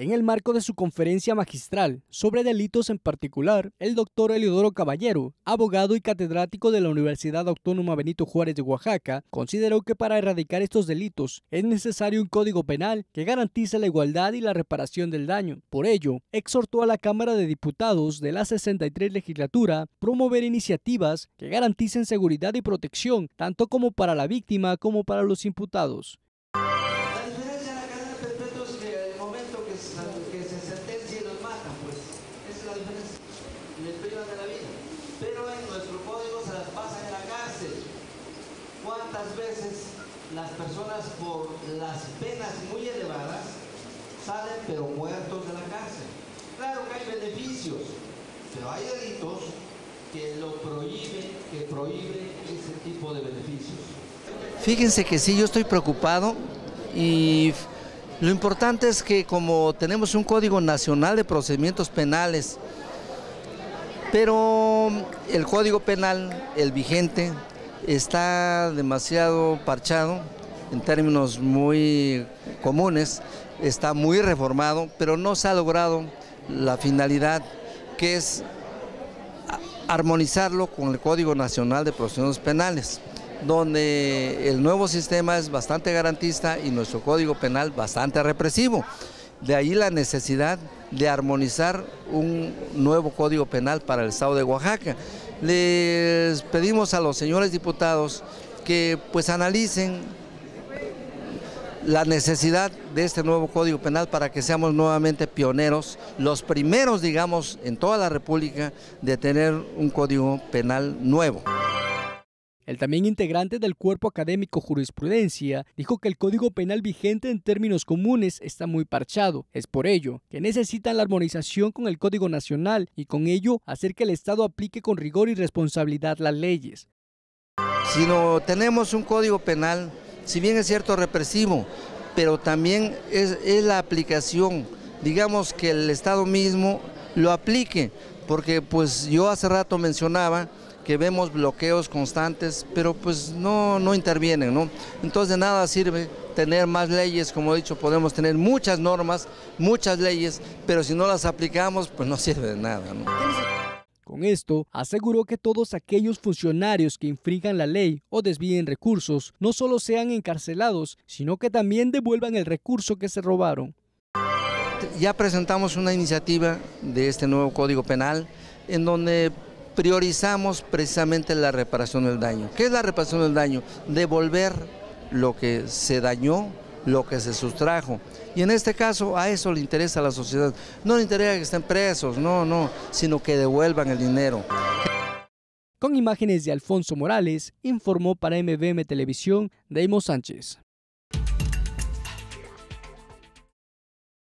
En el marco de su conferencia magistral sobre delitos en particular, el doctor Eliodoro Caballero, abogado y catedrático de la Universidad Autónoma Benito Juárez de Oaxaca, consideró que para erradicar estos delitos es necesario un código penal que garantice la igualdad y la reparación del daño. Por ello, exhortó a la Cámara de Diputados de la 63 legislatura promover iniciativas que garanticen seguridad y protección tanto como para la víctima como para los imputados. les privan de la vida. Pero en nuestro código se las pasan en la cárcel. ¿Cuántas veces las personas por las penas muy elevadas salen pero muertos de la cárcel? Claro que hay beneficios, pero hay delitos que lo prohíben, que prohíben ese tipo de beneficios. Fíjense que sí, yo estoy preocupado y lo importante es que como tenemos un Código Nacional de Procedimientos Penales pero el Código Penal, el vigente, está demasiado parchado en términos muy comunes, está muy reformado, pero no se ha logrado la finalidad que es armonizarlo con el Código Nacional de Procedimientos Penales, donde el nuevo sistema es bastante garantista y nuestro Código Penal bastante represivo. De ahí la necesidad de armonizar un nuevo código penal para el estado de Oaxaca. Les pedimos a los señores diputados que pues analicen la necesidad de este nuevo Código Penal para que seamos nuevamente pioneros, los primeros, digamos, en toda la República de tener un Código Penal nuevo. El también integrante del cuerpo académico Jurisprudencia dijo que el Código Penal vigente en términos comunes está muy parchado. Es por ello que necesitan la armonización con el Código Nacional y con ello hacer que el Estado aplique con rigor y responsabilidad las leyes. Si no tenemos un Código Penal, si bien es cierto represivo, pero también es, es la aplicación, digamos que el Estado mismo lo aplique, porque pues yo hace rato mencionaba que vemos bloqueos constantes, pero pues no, no intervienen, ¿no? Entonces de nada sirve tener más leyes, como he dicho, podemos tener muchas normas, muchas leyes, pero si no las aplicamos, pues no sirve de nada, ¿no? Con esto, aseguró que todos aquellos funcionarios que infringan la ley o desvíen recursos no solo sean encarcelados, sino que también devuelvan el recurso que se robaron. Ya presentamos una iniciativa de este nuevo Código Penal en donde priorizamos precisamente la reparación del daño. ¿Qué es la reparación del daño? Devolver lo que se dañó, lo que se sustrajo. Y en este caso a eso le interesa la sociedad. No le interesa que estén presos, no, no, sino que devuelvan el dinero. Con imágenes de Alfonso Morales, informó para MBM Televisión Deimo Sánchez.